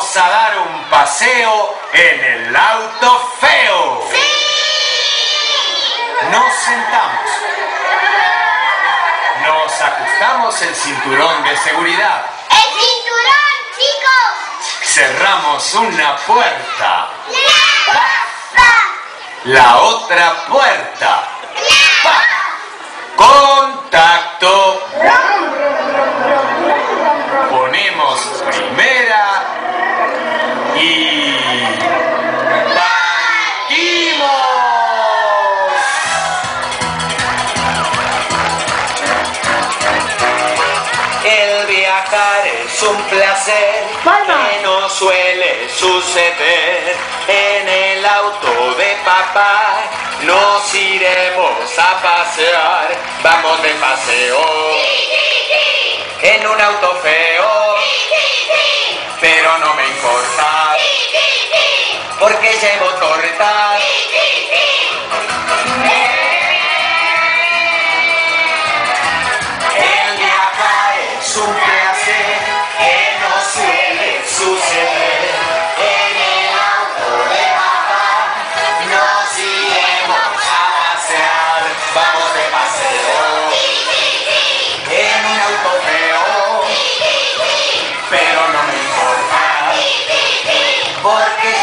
a dar un paseo en el auto feo. Nos sentamos. Nos ajustamos el cinturón de seguridad. ¡El cinturón, chicos! Cerramos una puerta. ¡La! La otra puerta. ¡Pa! Contacto. Ponemos viajar es un placer que no suele suceder. En el auto de papá nos iremos a pasear. Vamos de paseo en un auto feo, porque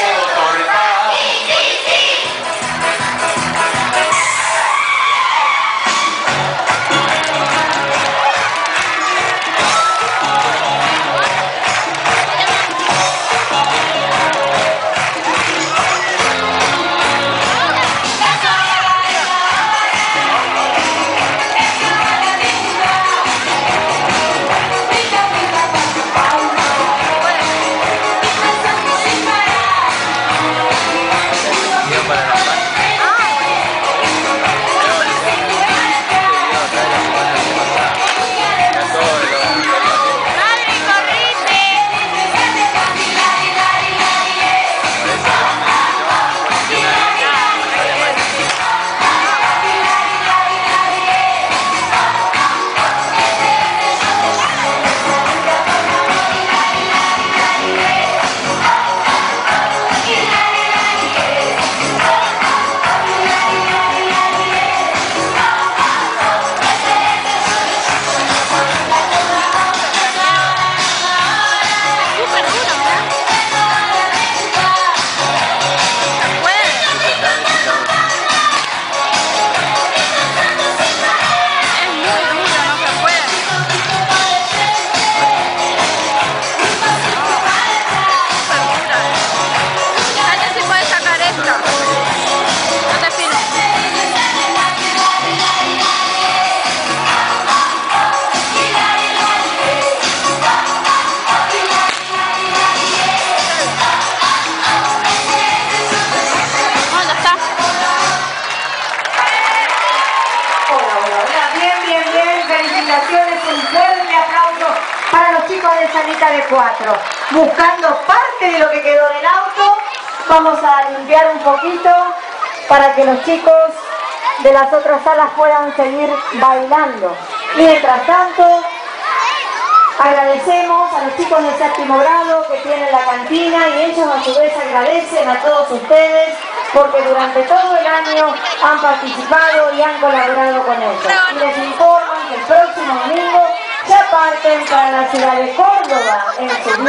Felicitaciones. Un fuerte aplauso para los chicos de Salita de Cuatro. Buscando parte de lo que quedó del auto, vamos a limpiar un poquito para que los chicos de las otras salas puedan seguir bailando. Mientras tanto, agradecemos a los chicos de séptimo grado que tienen la cantina y ellos a su vez agradecen a todos ustedes porque durante todo el año han participado y han colaborado con ellos. Y les informan que el próximo parten para la ciudad de Córdoba viaje.